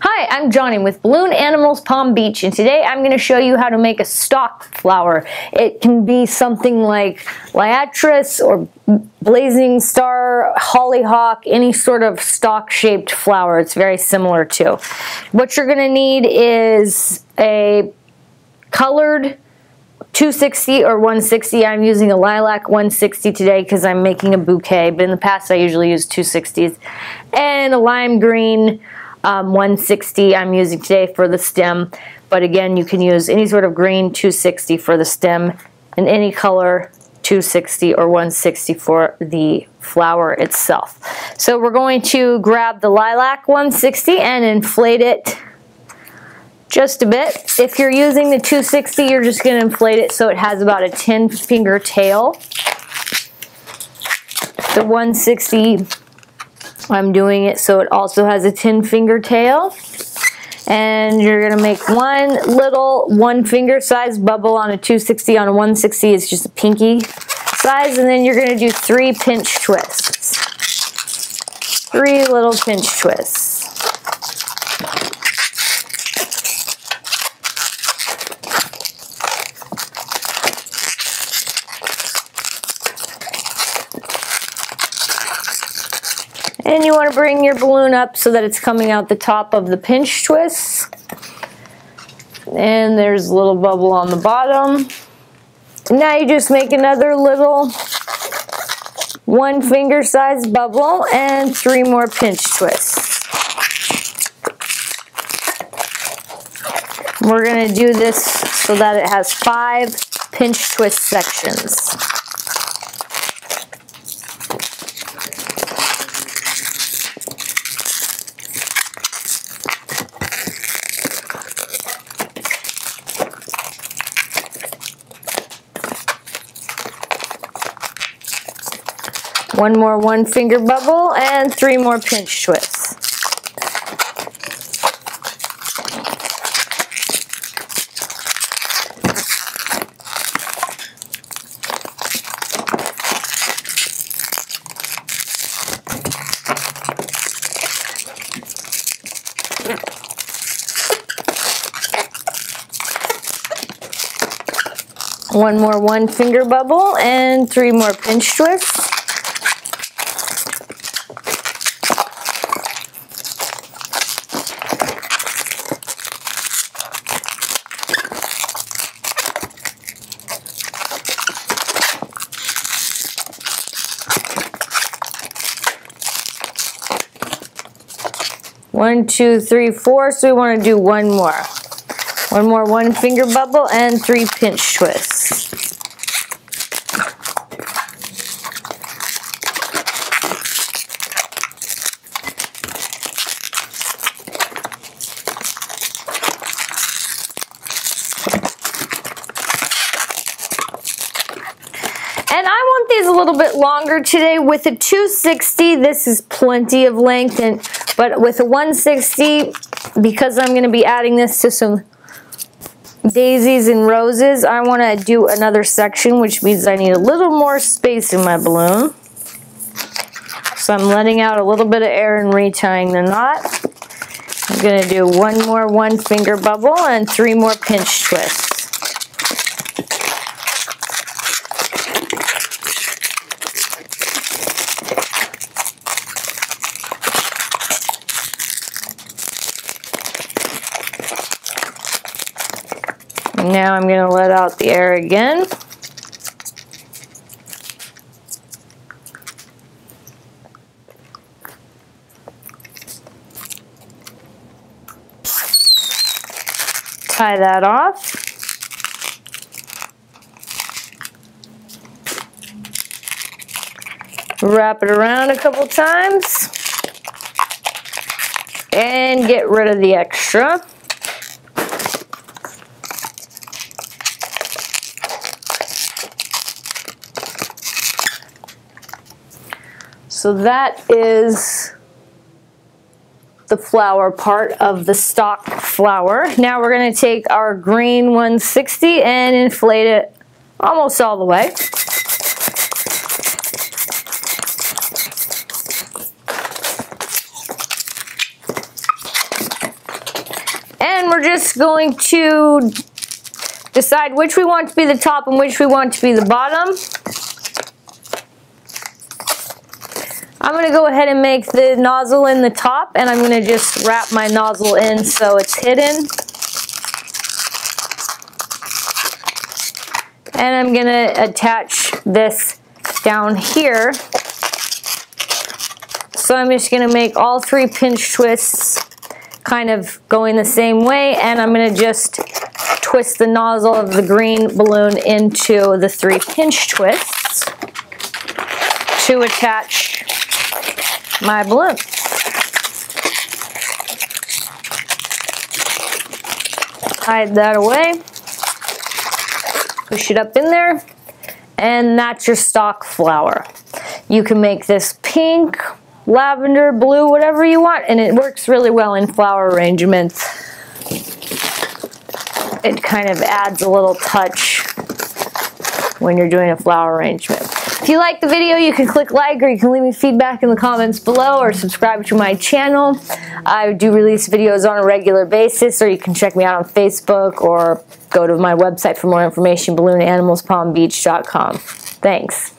Hi, I'm Johnny with Balloon Animals Palm Beach, and today I'm going to show you how to make a stalk flower. It can be something like liatris or blazing star, hollyhock, any sort of stalk-shaped flower. It's very similar to. What you're going to need is a colored 260 or 160. I'm using a lilac 160 today because I'm making a bouquet, but in the past I usually use 260s. And a lime green um, 160 I'm using today for the stem. But again, you can use any sort of green 260 for the stem and any color 260 or 160 for the flower itself. So we're going to grab the lilac 160 and inflate it just a bit. If you're using the 260, you're just going to inflate it so it has about a 10 finger tail. The 160 I'm doing it so it also has a 10 finger tail. And you're gonna make one little one finger size bubble on a 260. On a 160, it's just a pinky size. And then you're gonna do three pinch twists. Three little pinch twists. And you want to bring your balloon up so that it's coming out the top of the pinch twist. And there's a little bubble on the bottom. Now you just make another little one finger size bubble and three more pinch twists. We're going to do this so that it has five pinch twist sections. One more one finger bubble and three more pinch twists. One more one finger bubble and three more pinch twists. One, two, three, four. So we want to do one more. One more one finger bubble and three pinch twists. And I want these a little bit longer today. With a 260, this is plenty of length. And But with a 160, because I'm going to be adding this to some daisies and roses, I want to do another section, which means I need a little more space in my balloon. So I'm letting out a little bit of air and retying the knot. I'm going to do one more one finger bubble and three more pinch twists. Now I'm going to let out the air again. Tie that off. Wrap it around a couple times and get rid of the extra. So that is the flower part of the stalk flower. Now we're going to take our green 160 and inflate it almost all the way. And we're just going to decide which we want to be the top and which we want to be the bottom. I'm going to go ahead and make the nozzle in the top and I'm going to just wrap my nozzle in so it's hidden. And I'm going to attach this down here. So I'm just going to make all three pinch twists kind of going the same way and I'm going to just twist the nozzle of the green balloon into the three pinch twists to attach my balloon. Hide that away. Push it up in there. And that's your stalk flower. You can make this pink, lavender, blue, whatever you want, and it works really well in flower arrangements. It kind of adds a little touch when you're doing a flower arrangement. If you like the video, you can click like or you can leave me feedback in the comments below or subscribe to my channel. I do release videos on a regular basis or you can check me out on Facebook or go to my website for more information, balloonanimalspalmbeach.com. Thanks.